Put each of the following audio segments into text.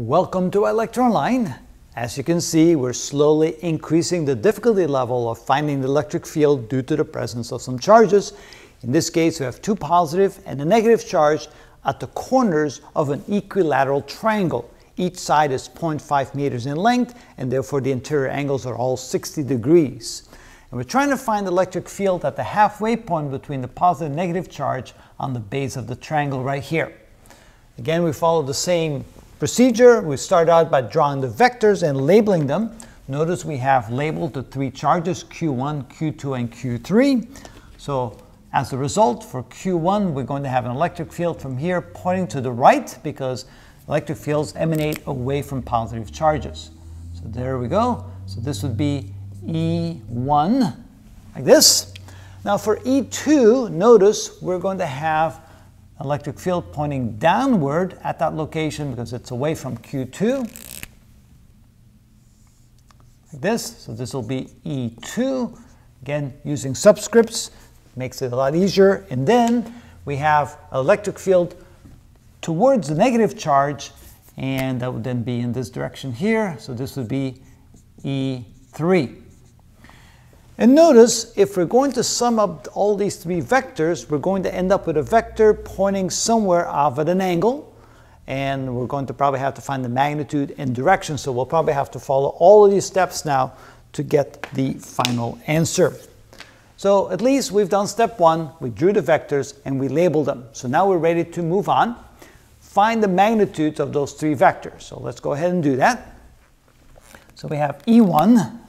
Welcome to ilectureonline. As you can see, we're slowly increasing the difficulty level of finding the electric field due to the presence of some charges. In this case, we have two positive and a negative charge at the corners of an equilateral triangle. Each side is 0.5 meters in length, and therefore the interior angles are all 60 degrees. And we're trying to find the electric field at the halfway point between the positive and negative charge on the base of the triangle right here. Again, we follow the same procedure. We start out by drawing the vectors and labeling them. Notice we have labeled the three charges, Q1, Q2, and Q3. So as a result, for Q1, we're going to have an electric field from here pointing to the right because electric fields emanate away from positive charges. So there we go. So this would be E1, like this. Now for E2, notice we're going to have electric field pointing downward at that location because it's away from Q2. Like this, so this will be E2. Again, using subscripts makes it a lot easier. And then we have electric field towards the negative charge, and that would then be in this direction here. So this would be E3. And notice, if we're going to sum up all these three vectors, we're going to end up with a vector pointing somewhere off at an angle. And we're going to probably have to find the magnitude and direction. So we'll probably have to follow all of these steps now to get the final answer. So at least we've done step one, we drew the vectors and we labeled them. So now we're ready to move on. Find the magnitudes of those three vectors. So let's go ahead and do that. So we have E1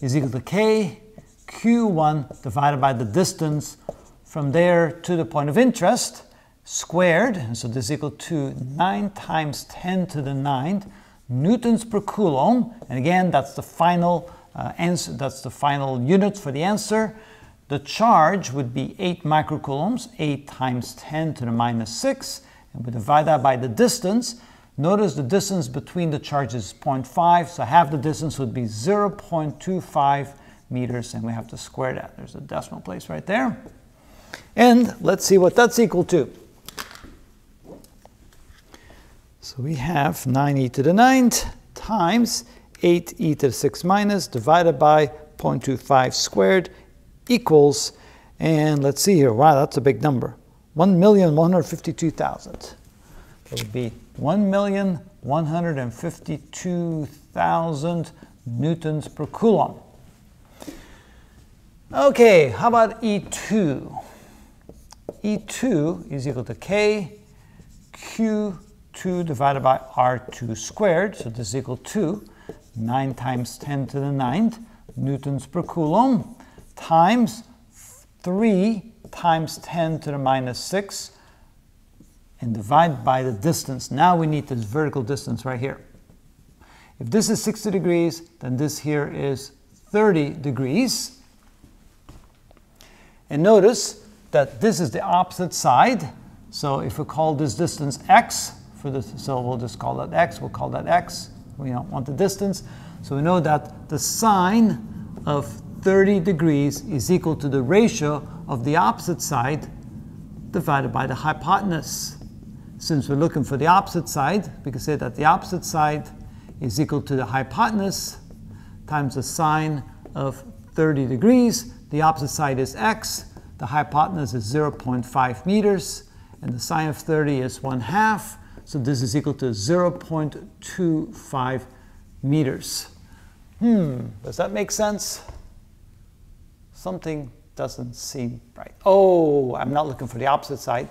is equal to k q1 divided by the distance from there to the point of interest squared, and so this is equal to 9 times 10 to the 9th newtons per coulomb, and again that's the final uh, answer, that's the final unit for the answer. The charge would be 8 microcoulombs, 8 times 10 to the minus 6, and we divide that by the distance, Notice the distance between the charges is 0.5, so half the distance would be 0.25 meters, and we have to square that. There's a decimal place right there. And let's see what that's equal to. So we have 9e to the 9th times 8e to the 6 minus divided by 0.25 squared equals, and let's see here, wow, that's a big number, 1,152,000. That would be 1,152,000 newtons per coulomb. Okay, how about E2? E2 is equal to K Q2 divided by R2 squared, so this is equal to 9 times 10 to the 9th newtons per coulomb times 3 times 10 to the minus 6 and divide by the distance. Now we need this vertical distance right here. If this is 60 degrees, then this here is 30 degrees. And notice that this is the opposite side. So if we call this distance x, for this, so we'll just call that x, we'll call that x. We don't want the distance. So we know that the sine of 30 degrees is equal to the ratio of the opposite side divided by the hypotenuse. Since we're looking for the opposite side, we can say that the opposite side is equal to the hypotenuse times the sine of 30 degrees. The opposite side is x. The hypotenuse is 0.5 meters, and the sine of 30 is 1 half. So this is equal to 0.25 meters. Hmm, does that make sense? Something doesn't seem right. Oh, I'm not looking for the opposite side.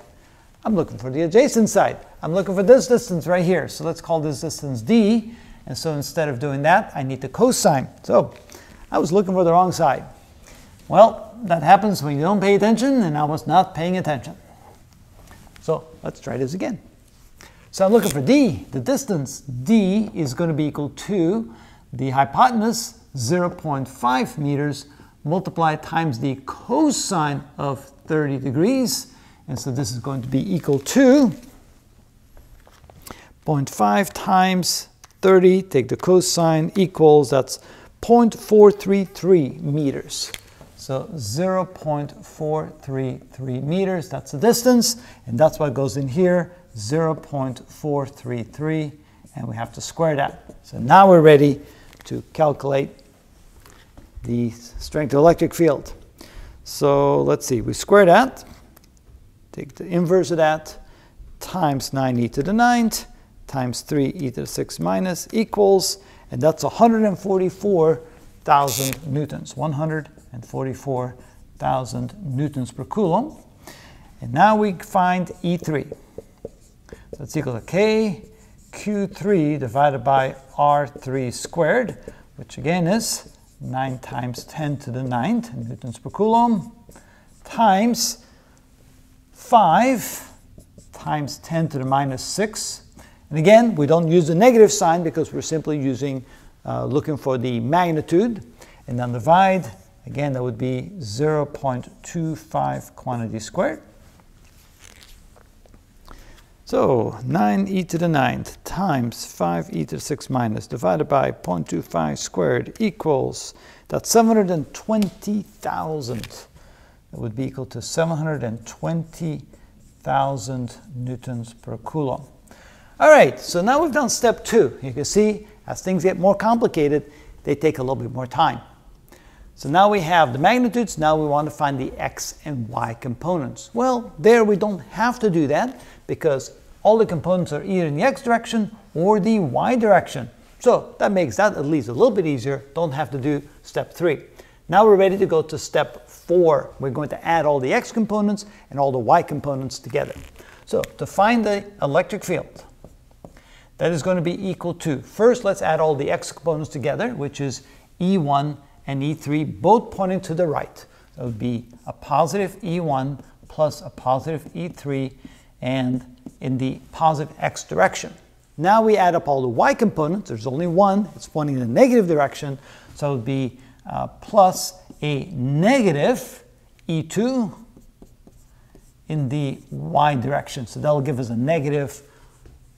I'm looking for the adjacent side. I'm looking for this distance right here. So let's call this distance d. And so instead of doing that, I need the cosine. So I was looking for the wrong side. Well, that happens when you don't pay attention, and I was not paying attention. So let's try this again. So I'm looking for d. The distance d is going to be equal to the hypotenuse, 0.5 meters, multiplied times the cosine of 30 degrees. And so this is going to be equal to 0.5 times 30, take the cosine, equals, that's 0.433 meters. So 0.433 meters, that's the distance, and that's what goes in here, 0.433, and we have to square that. So now we're ready to calculate the strength of the electric field. So let's see, we square that, take the inverse of that, times 9e to the 9th, times 3e to the 6 minus equals, and that's 144,000 newtons, 144,000 newtons per coulomb. And now we find E3. So it's equal to K Q3 divided by R3 squared, which again is 9 times 10 to the 9th newtons per coulomb, times 5 times 10 to the minus 6. And again, we don't use the negative sign because we're simply using, uh, looking for the magnitude. And then divide, again, that would be 0.25 quantity squared. So 9e to the 9th times 5e to the 6 minus divided by 0.25 squared equals, that's 720,000. That would be equal to 720 thousand newtons per coulomb. All right, so now we've done step two. You can see as things get more complicated, they take a little bit more time. So now we have the magnitudes, now we want to find the x and y components. Well, there we don't have to do that because all the components are either in the x direction or the y direction. So that makes that at least a little bit easier. Don't have to do step three. Now we're ready to go to step four. We're going to add all the x components and all the y components together. So to find the electric field, that is going to be equal to, first let's add all the x components together, which is E1 and E3, both pointing to the right. That would be a positive E1 plus a positive E3 and in the positive x direction. Now we add up all the y components. There's only one. It's pointing in the negative direction. So it would be uh, plus a negative E2 in the y direction. So that'll give us a negative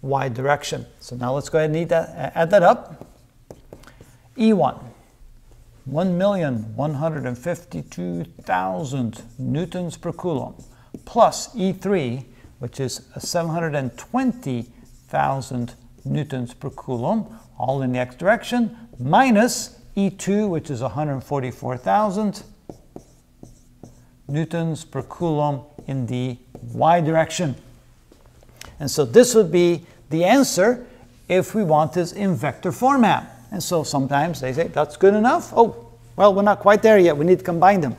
y direction. So now let's go ahead and that, add that up. E1, 1,152,000 newtons per coulomb, plus E3, which is 720,000 newtons per coulomb, all in the x direction, minus E2, which is 144,000 newtons per coulomb in the y direction. And so this would be the answer if we want this in vector format. And so sometimes they say, that's good enough. Oh, well, we're not quite there yet. We need to combine them.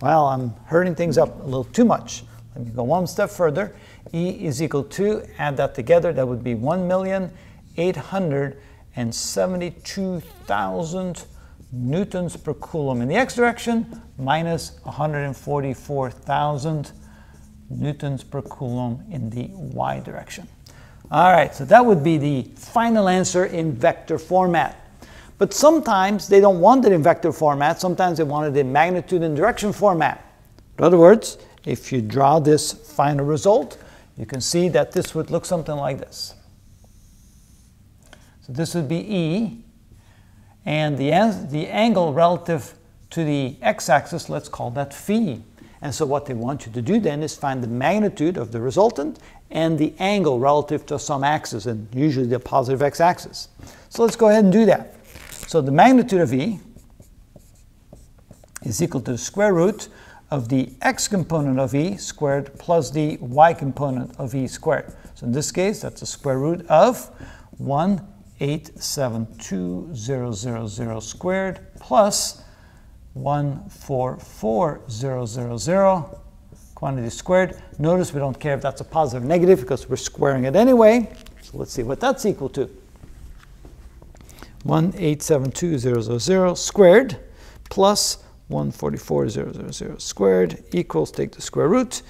Well, I'm hurting things up a little too much. Let me go one step further. E is equal to, add that together, that would be 1,872,000 newtons per coulomb in the x direction minus 144,000 newtons per coulomb in the y direction. All right, so that would be the final answer in vector format. But sometimes they don't want it in vector format. Sometimes they want it in magnitude and direction format. In other words, if you draw this final result, you can see that this would look something like this. So this would be E, and the, the angle relative to the x-axis, let's call that phi. And so what they want you to do then is find the magnitude of the resultant and the angle relative to some axis, and usually the positive x-axis. So let's go ahead and do that. So the magnitude of E is equal to the square root of the x component of E squared plus the y component of E squared. So in this case, that's the square root of 1 872,000 squared plus 144,000 quantity squared. Notice we don't care if that's a positive or negative because we're squaring it anyway. So let's see what that's equal to. 1872000 squared plus 144,000 squared equals, take the square root,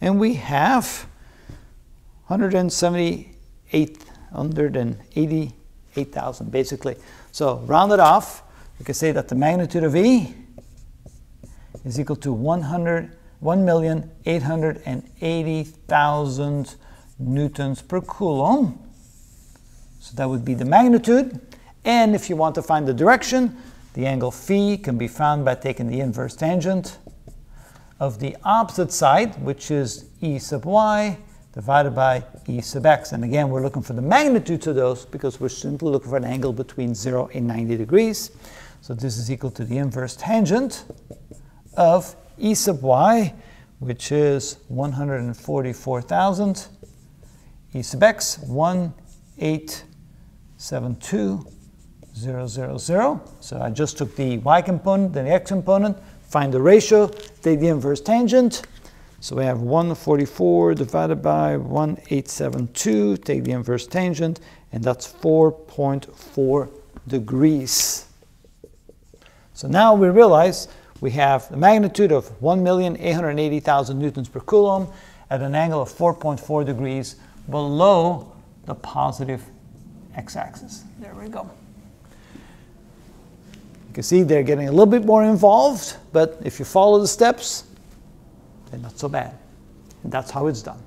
and we have 178, 180 8,000 basically. So round it off, we can say that the magnitude of E is equal to 100, 1,880,000 newtons per coulomb. So that would be the magnitude. And if you want to find the direction, the angle phi can be found by taking the inverse tangent of the opposite side, which is E sub y, divided by e sub x. And again, we're looking for the magnitudes of those because we're simply looking for an angle between 0 and 90 degrees. So this is equal to the inverse tangent of e sub y, which is 144,000, e sub x, 1872000. So I just took the y component, then the x component, find the ratio, take the inverse tangent. So we have 144 divided by 1872, take the inverse tangent, and that's 4.4 degrees. So now we realize we have the magnitude of 1,880,000 newtons per coulomb at an angle of 4.4 degrees below the positive x-axis. There we go. You can see they're getting a little bit more involved, but if you follow the steps, they're not so bad. And that's how it's done.